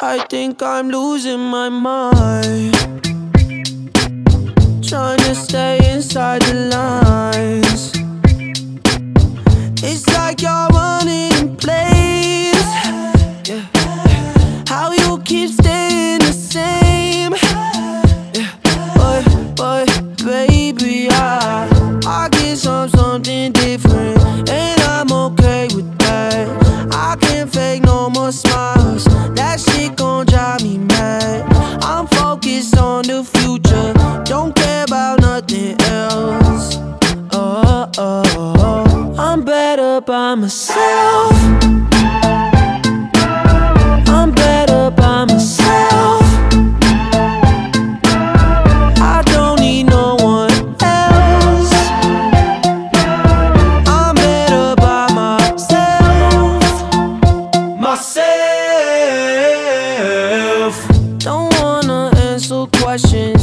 I think I'm losing my mind. Trying to stay inside the lines. Don't care about nothing else. Oh, oh, oh. I'm better by myself. I'm better by myself. I don't need no one else. I'm better by myself. Myself. Don't wanna answer questions,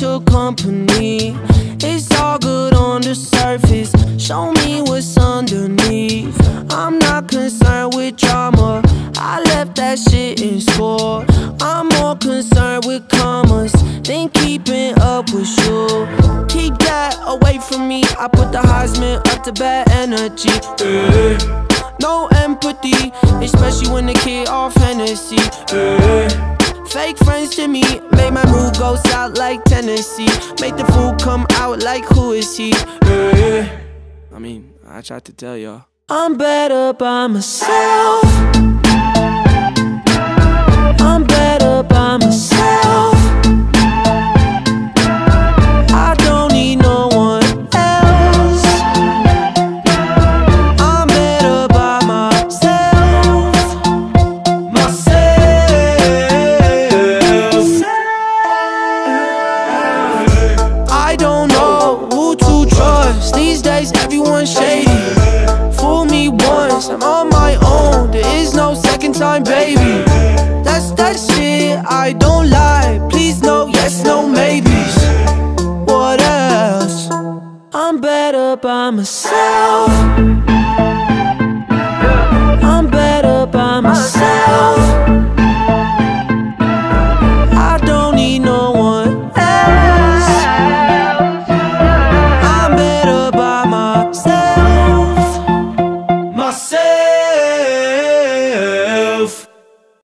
your company. It's all good on the surface. Show me what's underneath. I'm not concerned with drama. I left that shit in score. I'm more concerned with commas than keeping up with you. Keep that away from me. I put the Heisman up to bad energy. eh. No empathy, especially when the kid off Hennessy. eh. Fake me, make my mood go south like Tennessee. Make the food come out like who is he? I mean, I tried to tell y'all. I'm better by myself. These days, everyone's shady. Fool me once, I'm on my own. There is no second time, baby. That's that shit I don't like. Please, no, yes, no, maybes. What else? I'm better by myself.